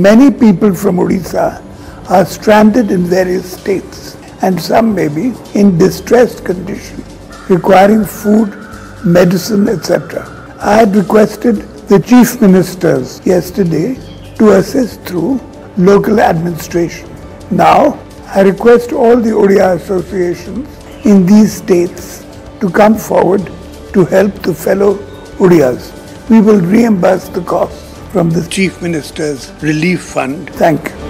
Many people from Odisha are stranded in various states and some may be in distressed condition, requiring food, medicine, etc. I had requested the chief ministers yesterday to assist through local administration. Now, I request all the Odia associations in these states to come forward to help the fellow Odias. We will reimburse the costs from the Chief Minister's Relief Fund. Thank you.